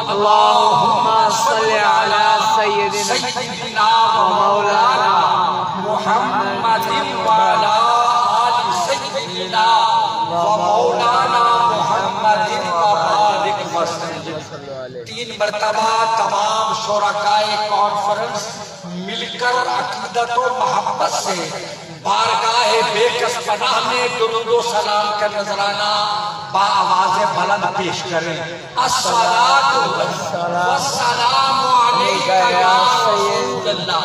अल्लाहुम्मा सल्लि अला सय्यिदिना व मौलाना मुहम्मदिन व अला मरतबा तमाम शोरकाए कॉन्फ्रेंस मिलकर अकीदत और मोहब्बत से बारगाह बेकस पनाह में दुरूदो सलाम का नजराना बा आवाज़ बुलंद पेश करें। अस्सलातु वस्सलामु अलैका या रसूलल्लाह।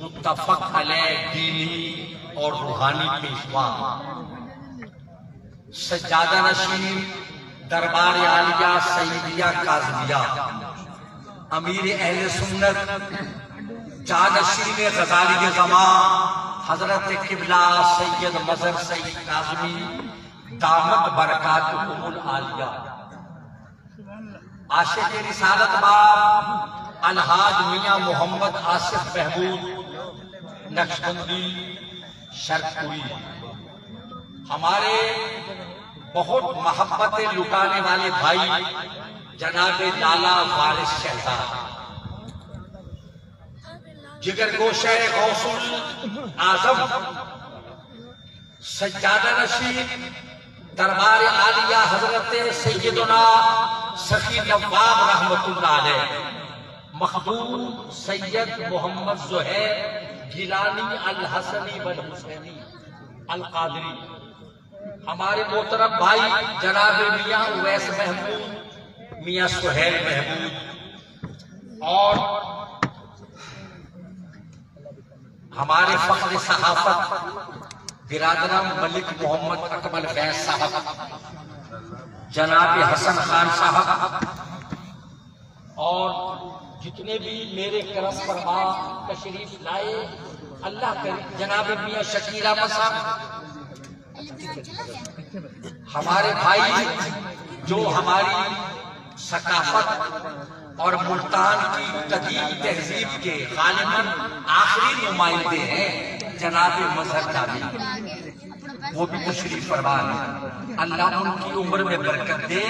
मुतफक दीनी और रूहानी पेशवा। सज्जादा नशीन, दरबार आलिया, सईदिया काजमिया। अमीर अहले सुन्नत जमा, हज़रत किबला सैयद मजर सईद काजमी दामत बरकात आलिया। आशिक रिसालत बाब अलहाज मियाँ मोहम्मद आसिफ महमूद नक्शबंदी शरपुरी हमारे बहुत मोहब्बतें लुटाने वाले भाई, जनाब लाला वारिस शहजाद। जिगर गोशे गौसुल आज़म, सज्जादा नशीन दरबार आलिया हज़रत सैयदना सखी नवाब अलैह, मखदूम सैयद मोहम्मद जुहैर गिलानी अल हसनी वल हुसैनी अल कादरी हमारे मोहतरम भाई जनाब मियाँ उवैस महमूद, मियाँ सुहेल महमूद। और हमारे फख्र सहाफत बिरादरम मलिक मोहम्मद अकमल फैज साहब, जनाब हसन खान साहब। और जितने भी मेरे करम फरमा तशरीफ़ लाए, अल्लाह करे जनाब मियाँ शकीर साहब हमारे भाई जो हमारी सकाफत और मुल्तान की कदीम तहजीब के गालिबन आखिरी नुमाइंदे हैं, जनाब मजहर जावेद वो भी तशरीफ़ फरमा है। अल्लाह उनकी उम्र में बरकत दे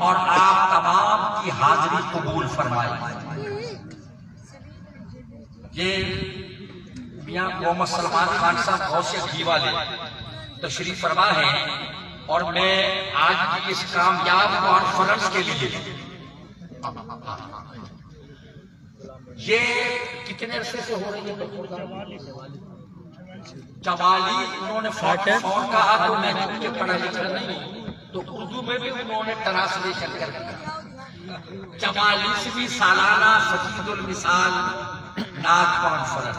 और आप तमाम की हाजिरी कबूल फरमाए। ये मियाँ मोहम्मद सलमान खान साहब गौसे घी वाले तशरीफ़ फरमा है और मैं आज की इस कामयाब कॉन्फ्रेंस के लिए ये कितने अरसे से हो रही है? जवाली उन्होंने फ़ोन कहा तो मैं चूँकि पढ़ा लिखा नहीं तो उर्दू में भी उन्होंने ट्रांसलेशन कर दिया। चवालीसवीं सालाना सकीदुल मिसाल नाथ कॉन्फ्रेंस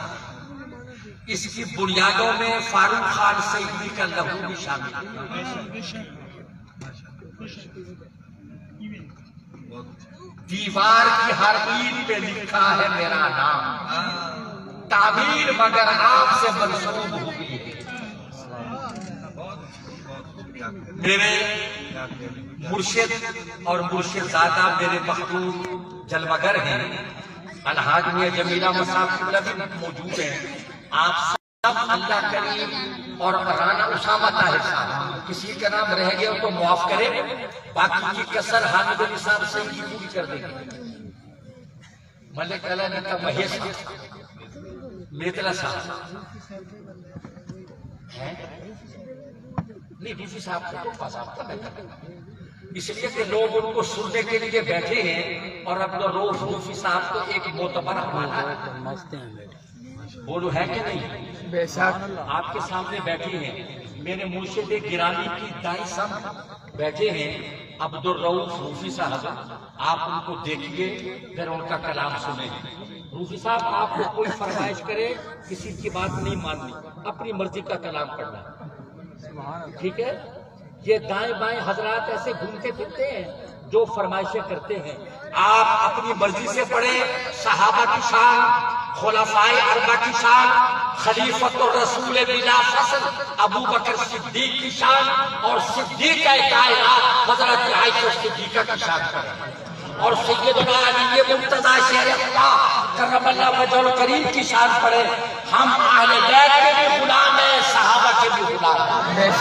इसकी बुनियादों में फारूक खान, सईदी का लहू भी शामिल दीवार की हर ईद पे लिखा है मेरा नाम। ताबीर मगर आपसे मंसूब हुई है मेरे मुर्शिद और मुर्शिद ज़्यादा मेरे महबूब जलमगर हैं। अलहाज मियाँ जमीला मसाब भी मौजूद हैं। आप सब अल्लाह करीम और राना उसामा ताहिर साहब, किसी का नाम रह गया तो मुआफ करें, बाकी की कसर हामिद अली साहब से ही पूरी कर देंगे। मलिक अला ने कहा, महेश मेतला साहब। नहीं रूफी साहब का तो पास इसलिए कि लोग उनको सुनने के लिए बैठे हैं और अपना रोज रूफी साहब को एक मोतबर माना है हैं बोलो है कि नहीं? बेशक। आपके सामने बैठे हैं। मेरे मुर्शिद गिरानी की दाई सब बैठे हैं अब्दुल रऊफ रूफी साहब। आप उनको देखिए फिर उनका कलाम सुने। रूफी साहब आपको कोई फरमाइश करे किसी की बात नहीं माननी। अपनी मर्ज़ी का कलाम करना ठीक है? ये दाएँ बाएँ हजरात ऐसे घूमते फिरते हैं जो फरमाइशें करते हैं। आप अपनी मर्ज़ी से पढ़े सहाबा की शान खुलाफाए अरबा की शान खलीफत और रसूल बिला फ़सल अबू बकर सिद्दीक की शान और सिद्दीक कायनात हज़रत आयशा सिद्दीका की शान पढ़े और सैयदना अली मुर्तजा शेर खुदा करमल्लाह वजल करीम की शान पढ़े। हम अहले बैत के भी गुलाम हैं सहाबा के भी गुलाम हैं।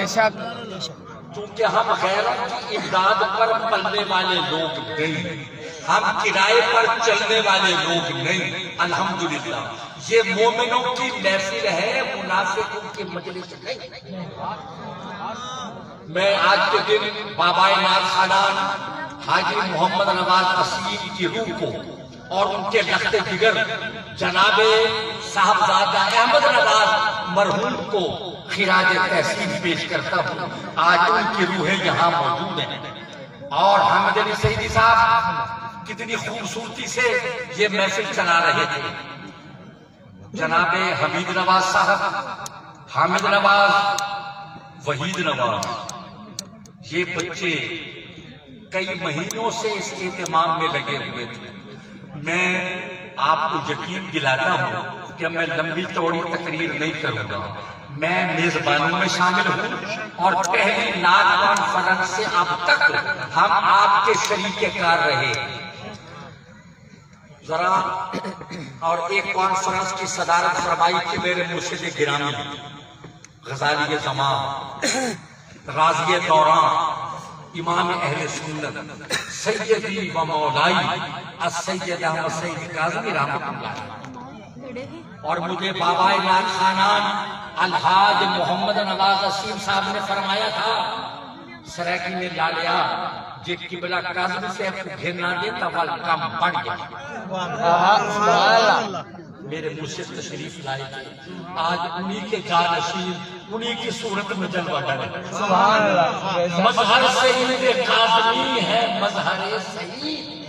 बेशक बेशक क्योंकि हम गैरों की इमदाद पर पलने वाले लोग नहीं? हम किराए पर चलने वाले लोग नहीं। अल्हम्दुलिल्लाह। ये मोमिनों की महफिल है, मुनाफिकों की मजलिस नहीं। मैं आज के दिन बाबा नाथ खानान, हाजी मोहम्मद नवाज़ असीम की रूह को और उनके लखते जिगर जनाबे साहबजादा अहमद नवाज़ मरहूम को खिराज तहसीन पेश करता हूँ। आज उनकी रूहें यहाँ मौजूद हैं। और हमद अली सईदी साहब, कितनी खूबसूरती से ये महफिल चला रहे थे। जनाबे हमीद नवाज़ साहब, हामिद नवाज़, वहीद नवाज़, ये बच्चे कई महीनों से इस एहतमाम में लगे हुए थे। मैं आपको यकीन दिलाता हूँ कि मैं लंबी चौड़ी तकरीर नहीं करूँगा, मैं मेजबानों में शामिल हूँ और पहली नाग कॉन्फ्रेंस से अब तक हम आपके शरीक कार रहे जरा, और एक कॉन्फ्रेंस की सदारत फरमाई थी मेरे मुर्शिद गिरामी, गजाली जमान राज़ी दौरान, इमाम अहले सुन्नत, सैयदी व मौलाई असैयद अहमद सैयद काजमी रहमतुल्लाह। और मुझे बाबा इमाम खानान अलहाज मोहम्मद नवाज़ असीम साहब ने फरमाया था सराकी में ला लिया जे किबला काजमी से घेरना दे तब कम बढ़ गया। मेरे मुझसे तशरीफ़ लाए थे। आज उन्हीं के जानशीन उन्हीं की सूरत में जलवा डरे मजहर सईद काजमी है मजहर सईद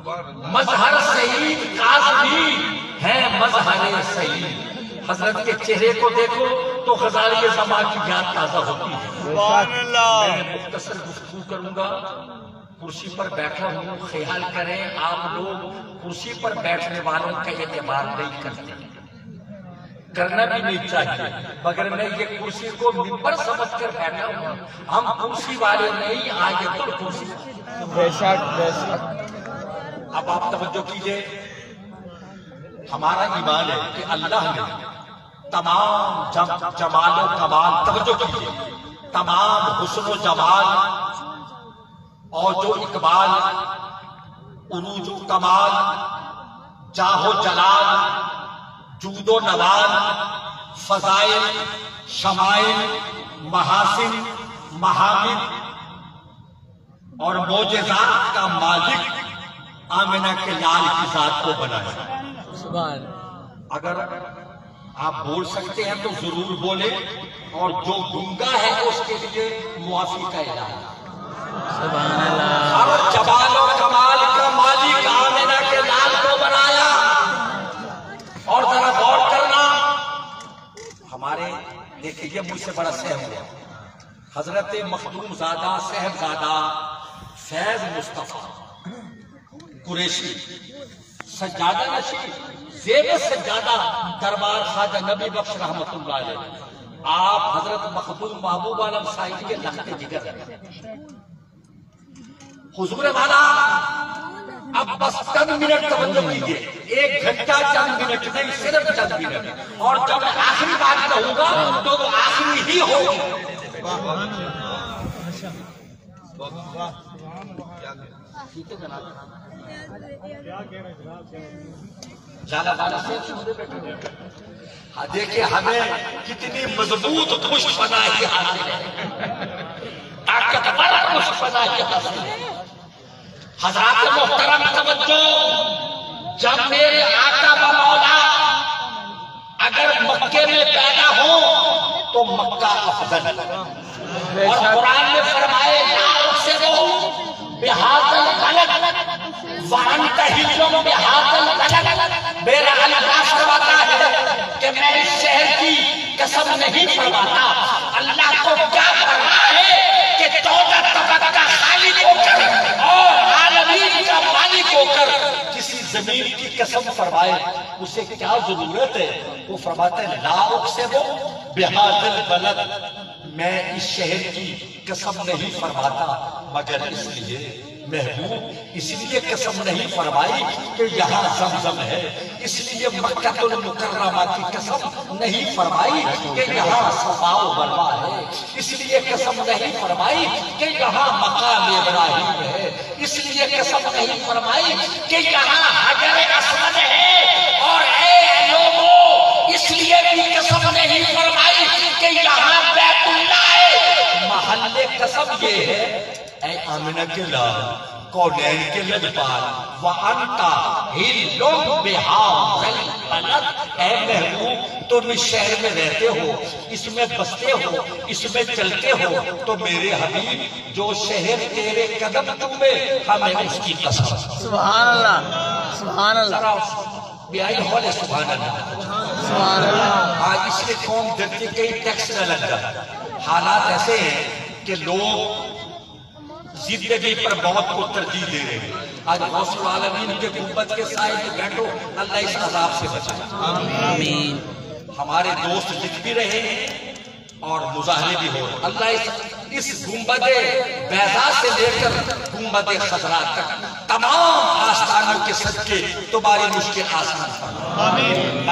मजहर सईद काजमी है मजहर सईद हज़रत के चेहरे को देखो तो गजाली जमा की याद ताज़ा होती है। मैं मुख्तसर गुफ्तू करूँगा। कुर्सी पर बैठा हूँ। ख्याल करें आप लोग कुर्सी पर बैठने वालों का एतबार नहीं करते। करना भी नहीं चाहिए। मगर मैं ये कुर्सी को मिंबर समझ कर बैठा हूँ। हम कुर्सी वाले नहीं आगे तो कुर्सी। बेशक बेशक। अब आप तवज्जो कीजिए। हमारा ईमान है कि अल्लाह ने तमाम जम, जमाल कमाल तवज्जो कीजिए। तमाम हुस्न जमाल और जो इकबाल उरूजो कमाल जाहो जलाल जूदो नवाल फजाइल शमाइल महासिन महामिद और मोजेजात का मालिक आमिना के लाल की जात को बनाया अगर आप बोल सकते हैं तो ज़रूर बोले और जो गूँगा है उसके लिए मुआफी का ऐलान और जबाल और कमाल का मालिक आमिना के लाल को बनाया। और जरा गौर करना हमारे देखिए ये मुझसे बड़ा सहम हुआ। हज़रत मखदूम जादा साहबजादा फैज मुस्तफ़ा। कुरैशी सज्जादा नशी जेब सज्जादा दरबार खाजा नबी बख्श रहमतुल्लाह अलैह। आप हज़रत मखदूम महबूब आलम साहिब के लखते जिगर हैं। हुजूर वाला अब बस चंद मिनट तवज्जो कीजिए। एक घंटा चंद मिनट नहीं सिर्फ़ चंद मिनट। और जब आखिरी बात कहूँगा तो वो आखिरी ही होगी। हाँ देखिए, हमें कितनी मज़बूत पुष्प बना के हासिल है। ताकतवर पुष्प बना के हासिल है। हजरात मोहतरम, तवज्जो, जब मेरे आका व मौला अगर मक्के में पैदा हो तो मक्का अफजल। और कुरान में फरमाए वहन तहिल्लुम बिहादल गलत मेरा अल्लाह फरमाता है कि मैं इस शहर की कसम नहीं फरमाता। अल्लाह को क्या परवाह है कि चौदह तबक्का खालिक होकर और आलमीन का मालिक होकर किसी ज़मीन की कसम फरमाए, उसे क्या ज़रूरत है? वो फरमाते हैं लाउक से वो बिहादल गलत मैं इस शहर की कसम नहीं फरमाता, मगर इसलिए महबूब इसलिए कसम नहीं फरमाई कि यहाँ जमजम है। इसलिए मक्कतुल मुकर्रमा की कसम नहीं फरमाई कि यहाँ सफाओ बरवा है। इसलिए कसम नहीं फरमाई कि यहाँ मकाम इब्राहिम है। इसलिए कसम नहीं फरमाई कि यहाँ हजर असमद है। और इसलिए भी कसम नहीं फरमाई कि यहाँ बैतुल्ला है। महल्ले कसम ये है ऐ आमिना के लाल के लजपाल व अंता बलद महबूब तुम इस शहर में रहते हो इसमें बसते हो इसमें चलते हो तो मेरे हबीब जो शहर तेरे कदम चूमे हमें उसकी कसम। सुभान अल्लाह सुभान अल्लाह हौले सुभान अल्लाह सुभान अल्लाह आज इसलिए कौम धरती कई टैक्स न लग रहा हालात ऐसे हैं कि लोग ज़िंदगी पर बहुत को तरजीह दे रहे हैं। आज वाले आलमीन के गुंबद के साए में बैठो अल्लाह इस अजाब से बचाए आमीन। हमारे दोस्त लिख भी रहे हैं और मुजाहरे भी हो रहे अल्लाह इस इस गुंबद बैजा से लेकर गुंबद खतरा तक। तमाम आस्थानों के सदके तुम्हारी मुश्किल आसान आमीन।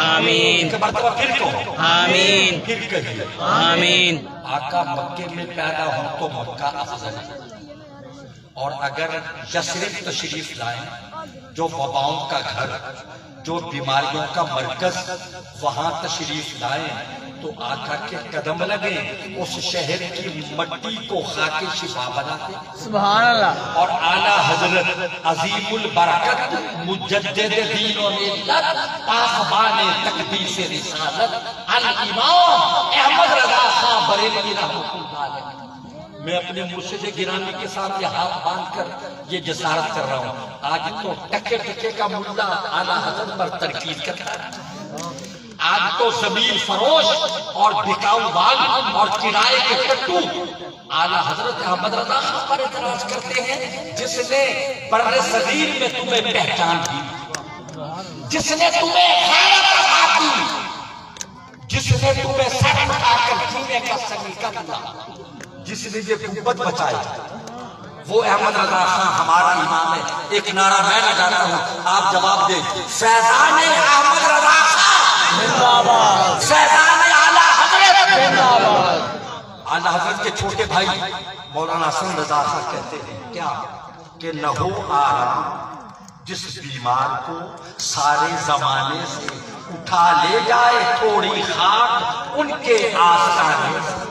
आमीन। एक मरतबा फिर कहो आमीन। फिर कहिए। आमीन। आका मक्के में पैदा हो तो मक्का अफजल और अगर यशरिफ तशरीफ़ लाए जो वबाओं का घर जो बीमारियों का मरकज वहाँ तशरीफ़ लाए तो आका के कदम लगे उस शहर की मट्टी को खाके शिफा बना दे सुभान और आला हज़रत अजीमुल बरकत मुजद्दिद दीन और मिल्लत पासबान तकदीस रिसालत अल इमाम अहमद रजा खां बरेलवी रहमतुल्लाह अलैह। मैं अपने मुर्शिद गिरामी के साथ ये हाथ बाँध कर ये जसारत कर रहा हूँ। आज तो टके टके का मुद्दा आला हज़रत पर तरकीब करता है। आज तो ज़मीन फरोश और बिकाऊ बाल और किराए के कट्टू। आला हज़रत अहमद रजा पर इतराज करते हैं, जिसने बड़े शरीर में तुम्हें पहचान दी जिसने तुम्हें जिसने तुम्हें सर उठाकर जीने का सलीका दिया जिसने ये गुंबद बचाई। वो अहमद रजा खां हमारा इमाम है। एक नारा मैं लगाता हूँ, आप जवाब दें, फैजान अहमद रजा जिंदाबाद। आला हज़रत। जिंदाबाद। आला हज़रत के छोटे भाई मौलाना हसन रजा खान कहते हैं क्या कि न हो आराम जिस बीमार को सारे जमाने से उठा ले जाए थोड़ी खाक उनके आस्थाने से।